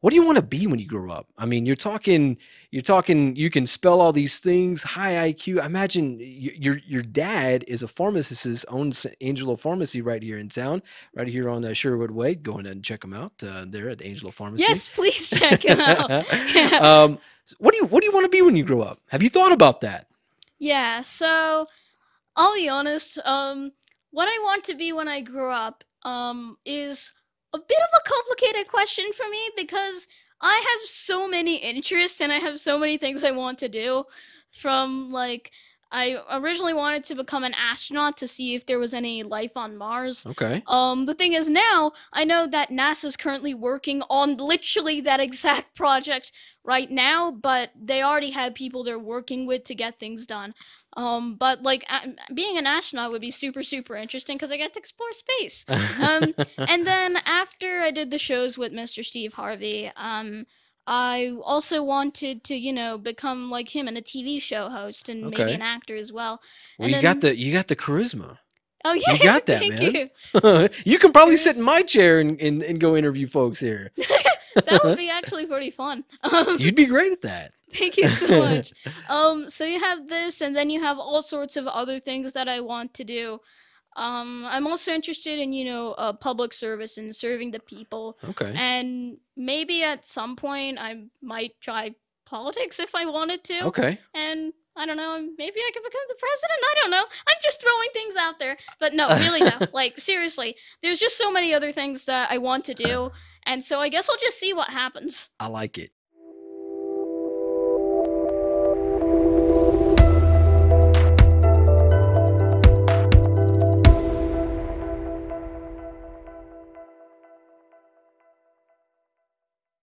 what do you want to be when you grow up? I mean, you're talking, you're talking, you can spell all these things, high IQ. I imagine your your dad is a pharmacist, owns Angelo Pharmacy right here in town, right here on uh, Sherwood Way. Go ahead and check him out uh, there at Angelo Pharmacy. Yes, please check him out. Yeah. um, what do you what do you want to be when you grow up? Have you thought about that? Yeah, so I'll be honest. Um, what I want to be when I grow up, um, is a bit of a complicated question for me because I have so many interests and I have so many things I want to do. From like, I originally wanted to become an astronaut to see if there was any life on Mars. Okay. Um, the thing is now, I know that NASA's currently working on literally that exact project right now, but they already have people they're working with to get things done. Um, but like being an astronaut would be super, super interesting because I get to explore space. Um, and then after I did the shows with Mr. Steve Harvey, um, I also wanted to, you know, become like him and a TV show host and maybe an actor as well. well, and you got the you got the charisma. Oh yeah, you got that, thank man. you. you can probably sit in my chair and, and, and go interview folks here. that would be actually pretty fun. Um, You'd be great at that. thank you so much. Um, so you have this, and then you have all sorts of other things that I want to do. Um, I'm also interested in, you know, uh, public service and serving the people. Okay. And maybe at some point I might try politics if I wanted to. Okay. And I don't know, maybe I could become the president. I don't know. I'm just throwing things out there. But no, really though, like seriously, there's just so many other things that I want to do. And so I guess I'll just see what happens. I like it.